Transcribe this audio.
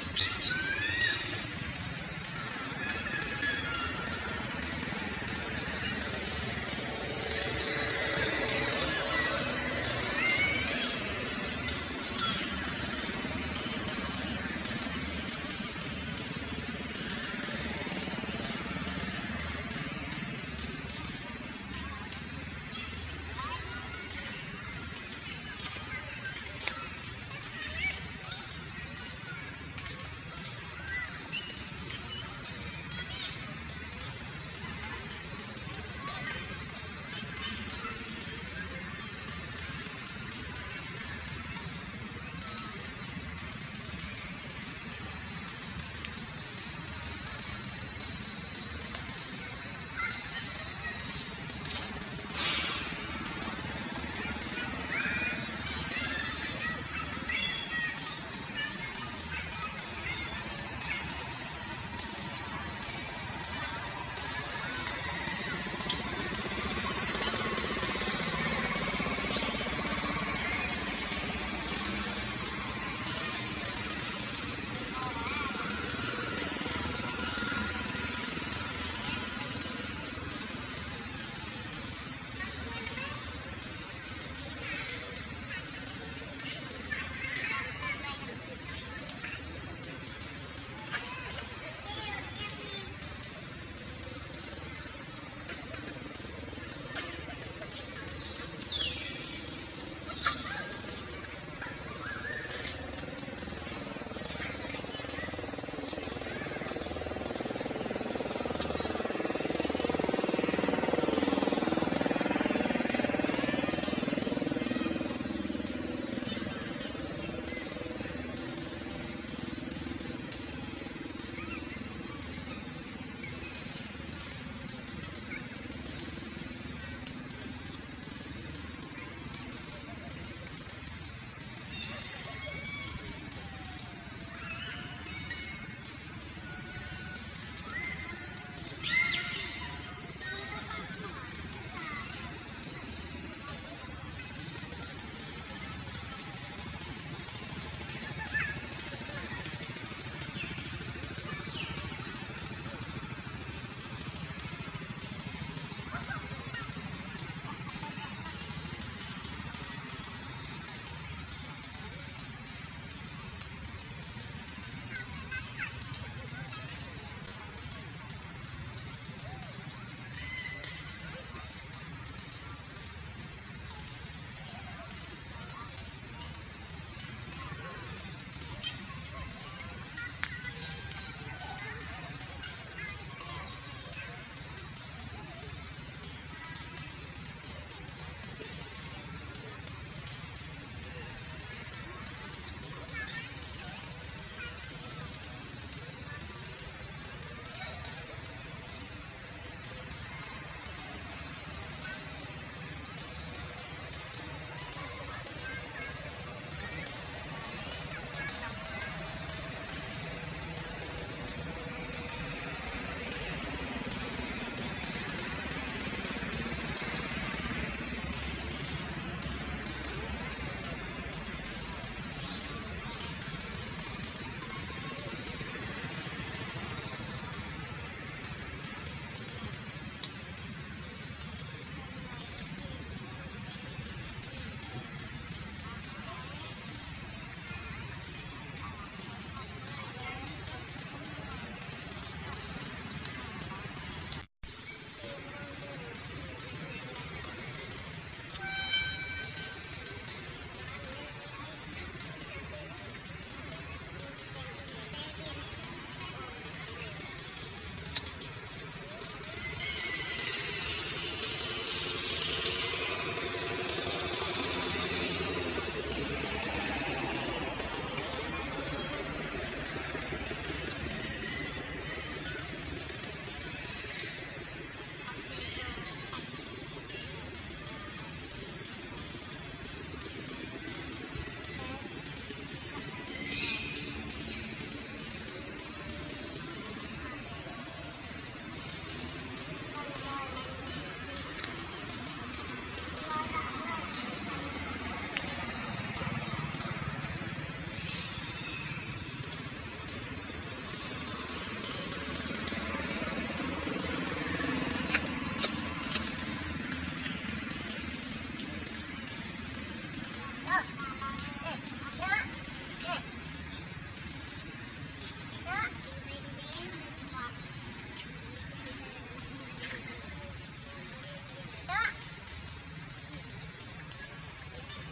próxima.